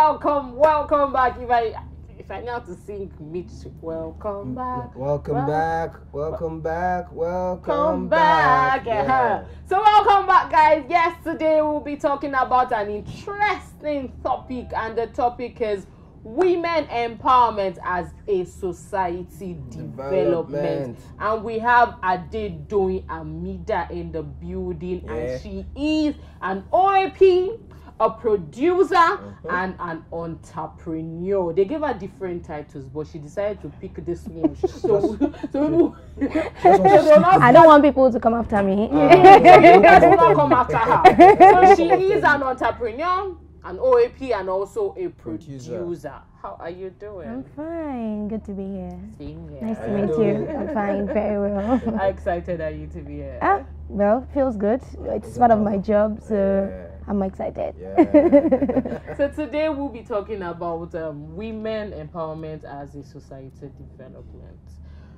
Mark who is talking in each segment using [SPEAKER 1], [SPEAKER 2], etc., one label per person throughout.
[SPEAKER 1] Welcome, welcome back. If I if I know how to sing, Mitch, welcome mm, back.
[SPEAKER 2] Welcome
[SPEAKER 1] Wel-
[SPEAKER 2] back. Welcome back. Welcome
[SPEAKER 1] Come back.
[SPEAKER 2] Yeah.
[SPEAKER 1] So welcome back, guys. Yes, today we'll be talking about an interesting topic, and the topic is women empowerment as a society development.
[SPEAKER 2] Development.
[SPEAKER 1] And we have Adedoyin Hamidah in the building,
[SPEAKER 2] Yeah.
[SPEAKER 1] and she is an OAP. A producer
[SPEAKER 2] Uh-huh.
[SPEAKER 1] and an entrepreneur. They gave her different titles, but she decided to pick this one. So, so people,
[SPEAKER 2] Just want to
[SPEAKER 1] they'll not
[SPEAKER 3] I don't want people to come after me.
[SPEAKER 1] you guys not come after her. So she is an entrepreneur, an OAP, and also a producer.
[SPEAKER 2] Producer.
[SPEAKER 1] How are you doing?
[SPEAKER 3] I'm fine. Good to be here.
[SPEAKER 1] Same here.
[SPEAKER 3] Nice to
[SPEAKER 2] How you
[SPEAKER 3] meet you. I'm fine. Very well.
[SPEAKER 1] How excited are you to be here?
[SPEAKER 3] ah, well, feels good. It's part of my job, so
[SPEAKER 2] Yeah.
[SPEAKER 3] I'm excited.
[SPEAKER 2] Yeah.
[SPEAKER 1] So today we'll be talking about um, women empowerment as a society development.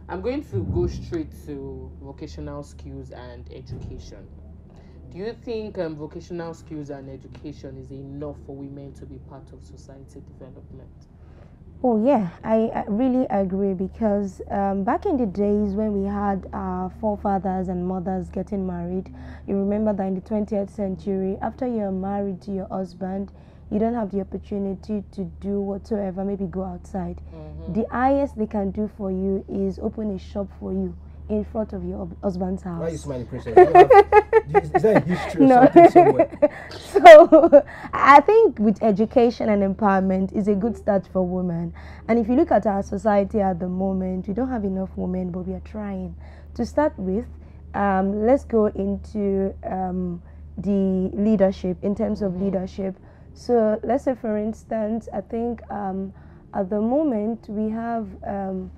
[SPEAKER 1] I'm going to go straight to vocational skills and education. Do you think um, vocational skills and education is enough for women to be part of society development?
[SPEAKER 3] Oh yeah, I, I really agree because um, back in the days when we had our forefathers and mothers getting married, you remember that in the 20th century, after you're married to your husband, you don't have the opportunity to do whatsoever, maybe go outside. The highest they can do for you is open a shop for you in front of your husband's house.
[SPEAKER 2] Why are you smiling, princess? Do you have- is, that a history or
[SPEAKER 3] No. so I think with education and empowerment is a good start for women. And if you look at our society at the moment, we don't have enough women, but we are trying. To start with, um, let's go into um, the leadership in terms of leadership. So let's say, for instance, I think um, at the moment we have um,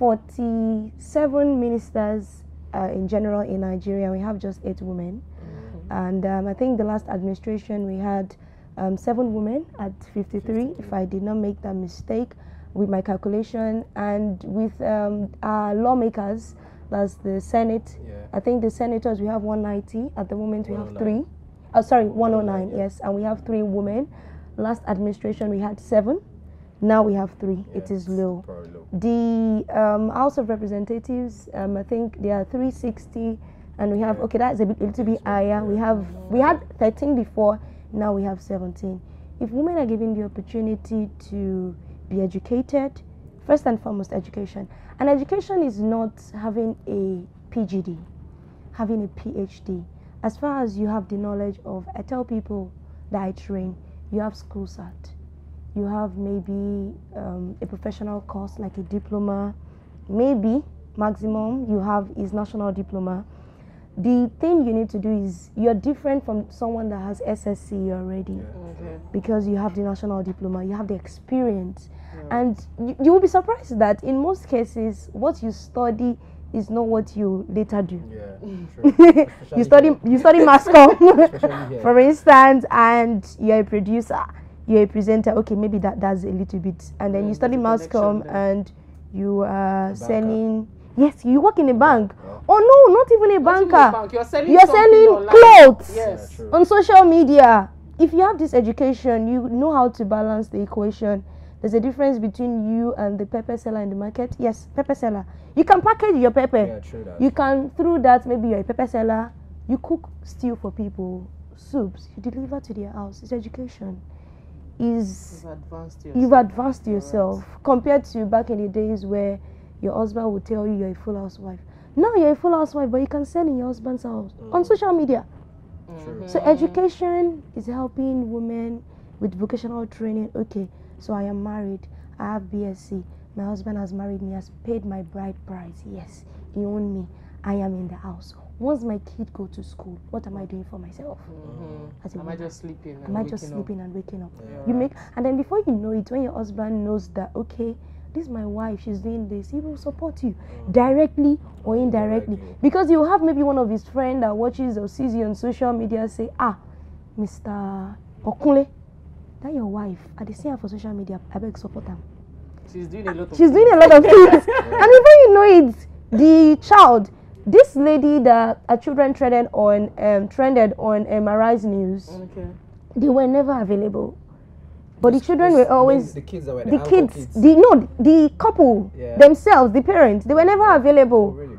[SPEAKER 3] 47 ministers uh, in general in Nigeria. We have just eight women. And um, I think the last administration we had um, seven women at 53, if I did not make that mistake with my calculation. And with um, our lawmakers, that's the Senate,
[SPEAKER 2] Yeah.
[SPEAKER 3] I think the senators we have 190. At the moment we have three. Oh, sorry, 109,
[SPEAKER 2] 109, yeah.
[SPEAKER 3] yes. And we have three women. Last administration we had seven. Now we have three. It
[SPEAKER 2] Yeah,
[SPEAKER 3] is low.
[SPEAKER 2] Low.
[SPEAKER 3] The um, House of Representatives, um, I think there are 360, and we have
[SPEAKER 2] Yeah.
[SPEAKER 3] okay, that's a, bit, a little bit higher. We have we had 13 before, now we have 17. If women are given the opportunity to be educated, first and foremost, education, and education is not having a PGD, having a PhD. As far as you have the knowledge of, I tell people that I train, you have school cert you have maybe um, a professional course like a diploma maybe maximum you have is national diploma the thing you need to do is you're different from someone that has ssc already
[SPEAKER 1] Okay.
[SPEAKER 3] because you have the national diploma you have the experience and you, you will be surprised that in most cases what you study is not what you later do
[SPEAKER 2] Yeah. True.
[SPEAKER 3] you study
[SPEAKER 2] here.
[SPEAKER 3] you study mass com for instance and you're a producer you're a presenter okay maybe that that's a little bit. And then
[SPEAKER 1] Yeah,
[SPEAKER 3] you study mass com and you are selling. Yes you work in a bank.
[SPEAKER 2] Yeah.
[SPEAKER 3] oh no not even a
[SPEAKER 1] Not even
[SPEAKER 3] banker.
[SPEAKER 1] bank, You're selling,
[SPEAKER 3] you're selling clothes
[SPEAKER 1] Yes.
[SPEAKER 2] Yeah,
[SPEAKER 3] on social media. If you have this education you know how to balance the equation. There's a difference between you and the pepper seller in the market. Yes pepper seller. You can package your pepper.
[SPEAKER 2] Yeah, true that.
[SPEAKER 3] you can through that maybe you're a pepper seller you cook stew for people. Soups you deliver to their house. It's education is
[SPEAKER 1] You've advanced yourself.
[SPEAKER 3] you've advanced yourself compared to back in the days where your husband would tell you you're a full housewife now you're a full housewife but you can sell in your husband's house mm. on social media mm-hmm.
[SPEAKER 2] True.
[SPEAKER 3] so education is helping women with vocational training. Okay, so I am married. I have BSc. My husband has married me. Has paid my bride price. Yes, he owned me. I am in the house. Once my kid go to school, what am I doing for myself? As a
[SPEAKER 1] Am I just sleeping? And
[SPEAKER 3] am I just
[SPEAKER 1] waking up?
[SPEAKER 3] sleeping and waking up?
[SPEAKER 2] Yeah.
[SPEAKER 3] You make, and then before you know it, when your husband knows that okay, this is my wife, she's doing this, he will support you directly or indirectly.
[SPEAKER 2] Indirectly.
[SPEAKER 3] Because you have maybe one of his friend that watches or sees you on social media say, ah, Mr. Okunle, that your wife. I dey see her for social media. I beg support her.
[SPEAKER 1] She's doing a lot of
[SPEAKER 3] She's doing a lot of things, and before you know it, the child, this lady that her children trended on, um, trended on um, Arise News
[SPEAKER 1] Okay.
[SPEAKER 3] they were never available. but the children were always
[SPEAKER 2] the kids that were
[SPEAKER 3] the
[SPEAKER 2] uncle
[SPEAKER 3] kids, the no, the couple
[SPEAKER 2] Yeah.
[SPEAKER 3] themselves, the parents, they were never
[SPEAKER 2] Oh,
[SPEAKER 3] available
[SPEAKER 2] really?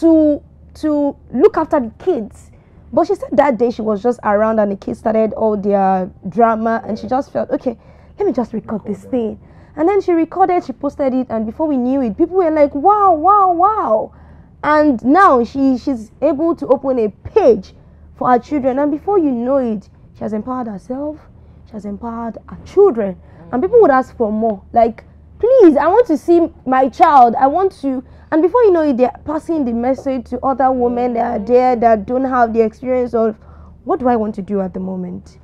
[SPEAKER 3] to to look after the kids. But she said that day she was just around and the kids started all their drama and she just felt okay, let me just record, this
[SPEAKER 2] them.
[SPEAKER 3] thing. And then she recorded, she posted it, and before we knew it, people were like, wow, wow, wow. And now she she's able to open a page for her children, and before you know it, she has empowered herself, she has empowered her children, and people would ask for more. Like, please, I want to see my child. I want to, and before you know it, they're passing the message to other women that are there that don't have the experience of what do I want to do at the moment.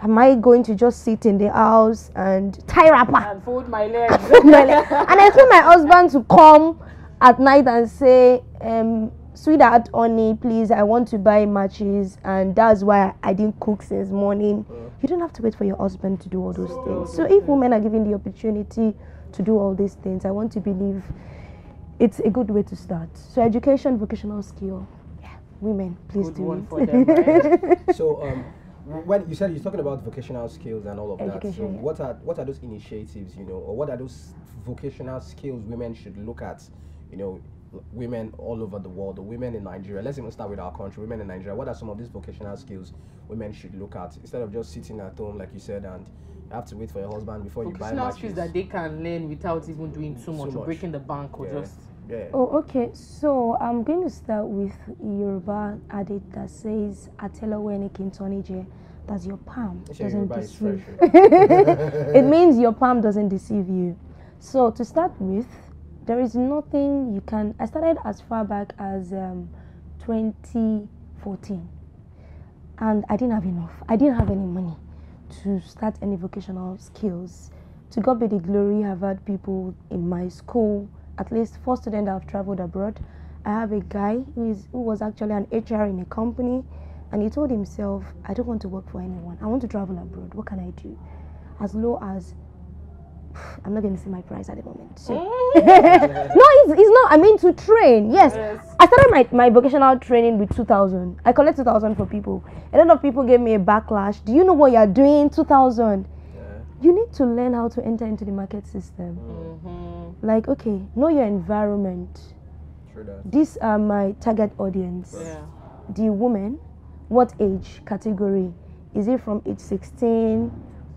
[SPEAKER 3] Am I going to just sit in the house and tie wrapper?
[SPEAKER 1] And fold my legs.
[SPEAKER 3] and I expect my husband to come at night and say, um, sweetheart, honey, please, I want to buy matches, and that's why I didn't cook since morning. You don't have to wait for your husband to do all those things. So if women are given the opportunity to do all these things, I want to believe it's a good way to start. So education, vocational skill, yeah, women, please
[SPEAKER 1] Good
[SPEAKER 3] do
[SPEAKER 1] one
[SPEAKER 3] it.
[SPEAKER 1] for them, right?
[SPEAKER 2] So um, when you said you're talking about vocational skills and all of that, so
[SPEAKER 3] yeah.
[SPEAKER 2] what are what are those initiatives, you know, or what are those vocational skills women should look at, you know, women all over the world, or women in Nigeria. Let's even start with our country, women in Nigeria. What are some of these vocational skills women should look at instead of just sitting at home, like you said, and you have to wait for your husband before you buy
[SPEAKER 1] Vocational
[SPEAKER 2] matches.
[SPEAKER 1] skills that they can learn without even doing too
[SPEAKER 2] Too
[SPEAKER 1] much, or
[SPEAKER 2] much.
[SPEAKER 1] breaking the bank, or
[SPEAKER 2] yeah.
[SPEAKER 1] just
[SPEAKER 2] yeah.
[SPEAKER 3] Oh, okay. So I'm going to start with Yoruba adage that says "Atelo weni kintonije." That's your palm
[SPEAKER 2] This your
[SPEAKER 3] doesn't
[SPEAKER 2] Yoruba is
[SPEAKER 3] deceive. it means your palm doesn't deceive you. So to start with, there is nothing you can. I started as far back as um, 2014, and I didn't have enough. I didn't have any money to start any vocational skills. To God be the glory, I've had people in my school, at least four students that have traveled abroad. I have a guy who is who was actually an HR in a company, and he told himself, "I don't want to work for anyone. I want to travel abroad. What can I do?" As low as I'm not going to see my price at the moment. So. no, it's, it's not. I mean to train. Yes.
[SPEAKER 1] Yes.
[SPEAKER 3] I started my, my vocational training with 2000. I collect 2000 for people. A lot of people gave me a backlash. Do you know what you're doing? 2000.
[SPEAKER 2] Yeah.
[SPEAKER 3] You need to learn how to enter into the market system.
[SPEAKER 1] mm-hmm.
[SPEAKER 3] Like, okay, know your environment.
[SPEAKER 2] That.
[SPEAKER 3] These are my target audience.
[SPEAKER 1] yeah.
[SPEAKER 3] The woman, what age category? Is it from age 16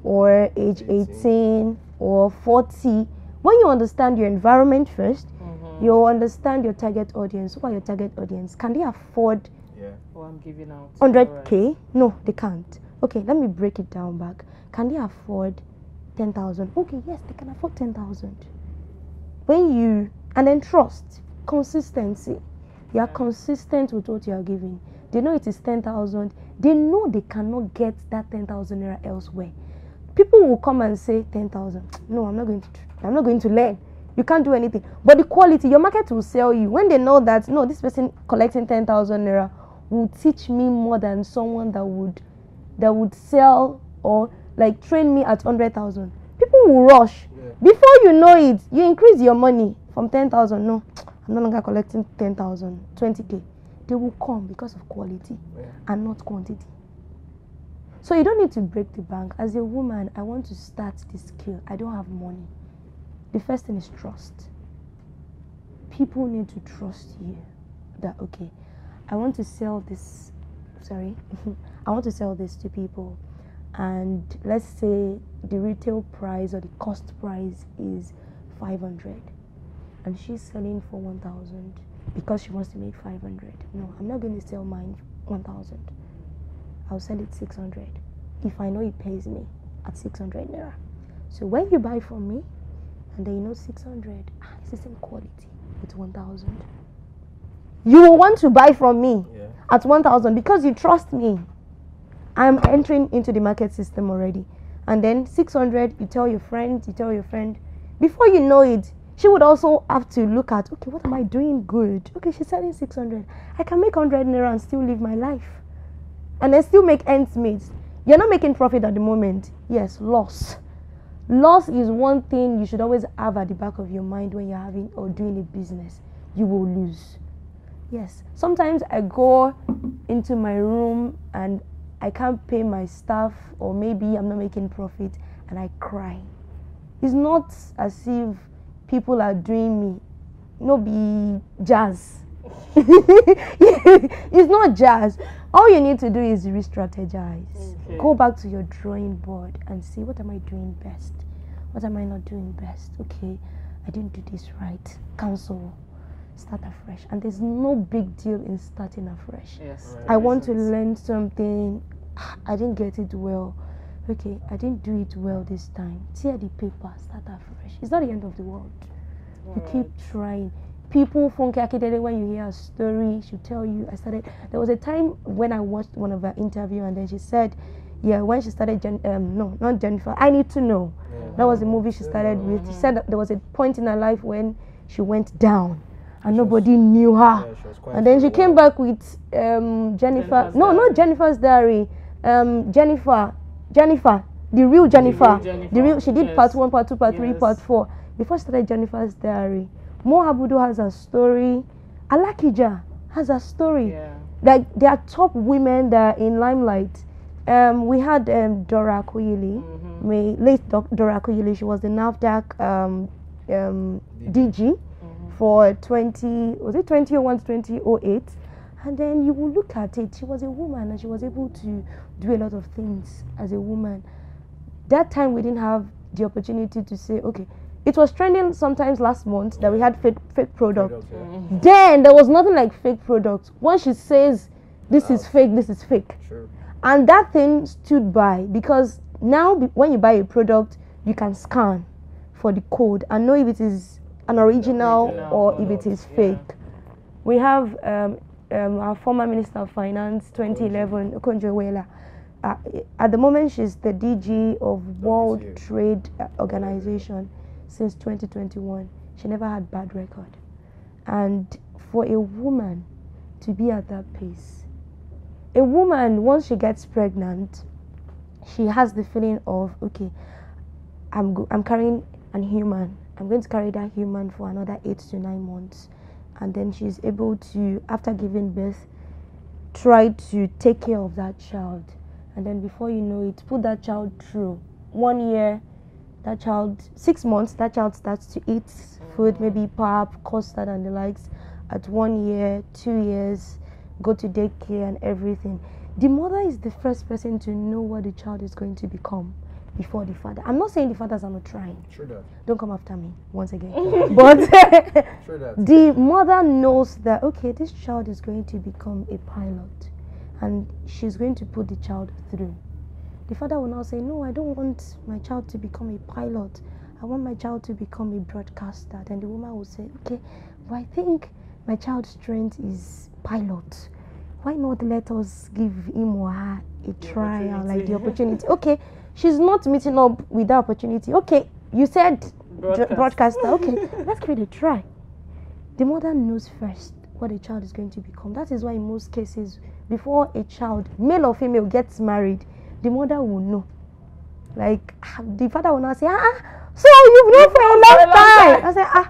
[SPEAKER 3] or age
[SPEAKER 2] 18.
[SPEAKER 3] 18 or 40? When you understand your environment 1st
[SPEAKER 1] Mm-hmm.
[SPEAKER 3] you understand your target audience. Who are your target audience? Can they afford
[SPEAKER 2] Yeah.
[SPEAKER 1] Oh, I'm giving out.
[SPEAKER 3] 100k? No, they can't. Okay, let me break it down back. Can they afford 10,000? Okay, yes, they can afford 10,000. When you, and then trust, consistency. You are
[SPEAKER 1] Yeah.
[SPEAKER 3] consistent with what you are giving. They know it is 10,000. They know they cannot get that 10,000 naira elsewhere. People will come and say 10,000. No, I'm not going to, I'm not going to learn. You can't do anything. But the quality, your market will sell you. When they know that, no, this person collecting 10,000 naira will teach me more than someone that would that would sell or like train me at 100,000. People will rush.
[SPEAKER 2] Yeah.
[SPEAKER 3] Before you know it, you increase your money from 10,000. No, I'm no longer collecting 10,000, 20k. They will come because of quality
[SPEAKER 2] Yeah.
[SPEAKER 3] and not quantity. So you don't need to break the bank. As a woman, I want to start this skill. I don't have money. The first thing is trust. People need to trust you that okay, I want to sell this sorry. I want to sell this to people and let's say the retail price or the cost price is 500 and she's selling for 1000 because she wants to make 500 no i'm not going to sell mine 1000 i'll sell it 600 if i know it pays me at 600 naira. So when you buy from me and then you know 600 ah, it's the same quality with 1000 you will want to buy from me
[SPEAKER 2] Yeah.
[SPEAKER 3] at 1000 because you trust me. I'm entering into the market system already. And then 600 you tell your friend you tell your friend. Before you know it she would also have to look at okay what am i doing good? Okay she's selling 600 i can make 100 naira and still live my life and then still make ends meet you're not making profit at the moment yes loss loss is one thing you should always have at the back of your mind when you're having or doing a business you will lose Yes. Sometimes I go into my room and I can't pay my staff, or maybe I'm not making profit. and I cry. It's not as if people are doing me. No be jazz. it's not jazz. All you need to do is re-strategize.
[SPEAKER 1] Okay.
[SPEAKER 3] Go back to your drawing board and see what am I doing best? What am I not doing best? Okay, I didn't do this right. Cancel. Start afresh. And there's no big deal in starting afresh.
[SPEAKER 1] Yes.
[SPEAKER 2] Right.
[SPEAKER 3] I want to learn something. I didn't get it well. Okay, I didn't do it well this time. Tear the paper, start afresh. It's not the end of the world. You keep trying. People Funke Akindele, when you hear a story, she'll tell you. I started. There was a time when I watched one of her interview, and then she said, "Yeah, when she started, Jen, um, no, not Jenifa. I need to know." That was the movie she started with. She said that there was a point in her life when she went down, and nobody knew her.
[SPEAKER 2] Yeah, she was quiet
[SPEAKER 3] And then she
[SPEAKER 2] a
[SPEAKER 3] came back with um, Jenifa.
[SPEAKER 1] Jenifa's
[SPEAKER 3] no,
[SPEAKER 1] Diary.
[SPEAKER 3] not Jenifa's diary. Um, Jenifa. Jenifa. The real Jenifa.
[SPEAKER 1] Jenifa,
[SPEAKER 3] The real. She did part one, part two, part three, part four. Before she started Jenifa's diary, Mo Abudu has a story. Alakija has a story.
[SPEAKER 1] Yeah.
[SPEAKER 3] Like there are top women that are in limelight. Um, we had um, Dora Akunyili,
[SPEAKER 1] Mhm.
[SPEAKER 3] may late doc- Dora Akunyili. She was the NAFDAC um, um, DG
[SPEAKER 1] Mhm.
[SPEAKER 3] for 20 was it 2001 to 2008 and then you will look at it she was a woman and she was able to do a lot of things as a woman that time we didn't have the opportunity to say okay it was trending sometimes last month that we had fake fake product
[SPEAKER 2] Product, yeah.
[SPEAKER 1] Mm-hmm.
[SPEAKER 3] then there was nothing like fake product once she says this is fake this is fake
[SPEAKER 2] True.
[SPEAKER 3] and that thing stood by because now when you buy a product you can scan for the code and know if it is an original,
[SPEAKER 1] Original
[SPEAKER 3] or if
[SPEAKER 1] product,
[SPEAKER 3] it is
[SPEAKER 1] yeah.
[SPEAKER 3] fake we have um, um, our former minister of finance 2011 okonjo-iweala uh, at the moment she's the dg of world
[SPEAKER 2] WTO.
[SPEAKER 3] trade uh, organization since 2021 she never had bad record. And for a woman to be at that pace a woman once she gets pregnant she has the feeling of okay i'm go- i'm carrying an human. I'm going to carry that human for another 8 to 9 months. And then she's able to after giving birth try to take care of that child. And then before you know it put that child through one year that child six months that child starts to eat food mm. maybe pap custard and the likes. At one year two years go to daycare and everything. The mother is the first person to know what the child is going to become before the father. I'm not saying the fathers are not trying.
[SPEAKER 2] True that.
[SPEAKER 3] don't come after me once again. But the mother knows that okay this child is going to become a pilot and she's going to put the child through the father will now say no i don't want my child to become a pilot. I want my child to become a broadcaster. Then the woman will say okay but i think my child's strength is pilot. Why not let us give him or her a trial like the opportunity. okay she's not meeting up with that opportunity. Okay you said
[SPEAKER 1] Broadcast.
[SPEAKER 3] broadcaster. Okay let's give it a try. The mother knows first what a child is going to become. That is why, in most cases, before a child, male or female, gets married, the mother will know. Like, the father will not say, ah, ah, so you've known for a long time. I say, ah,